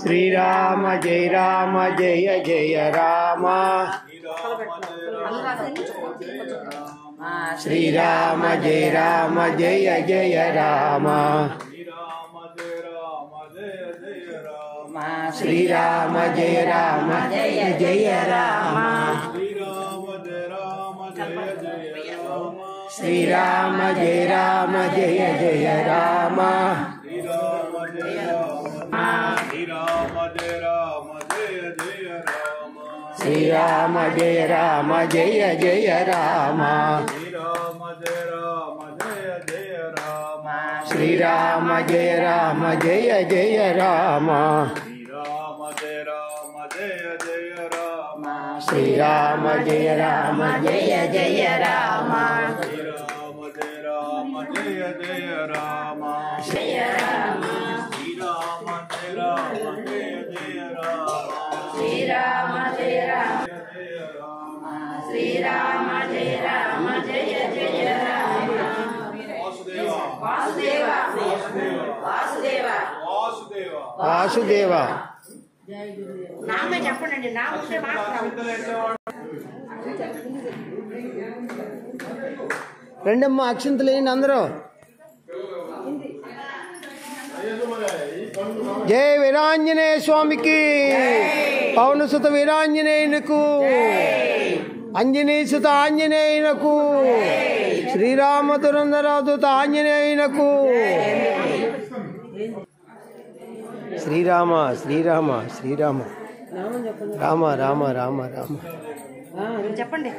శ్రీరామ జయ రామ జయ జయ రామ. శ్రీరామ జయ రామ జయ జయ రామ. శ్రీరామ జయ రామ జయ జయ రామ. శ్రీరామ జయ రామ జయ జయ రామ. శ్రీరామ జయ రామ జయ జయ రామ శ్రీరామ జయ రామ జయ జయ రామ శ్రీరామ జయ రామ జయ జయ రామ శ్రీరామ వాసుదేవ. వాసుదేవ. వాసుదేవ. నామే చెప్పండి నా రెండమ్మ అక్షంతలు వేయండి అందరూ. జై వీరాంజనేయ స్వామికి. పవనసుత వీరాంజనేయునకు. అంజనీ సుత ఆంజనేయునకు. శ్రీరామ దురంధరాదుత ఆంజనేయునకు. శ్రీరామ శ్రీరామ శ్రీరామ. రామ రామ రామ రామ. చెప్పండి.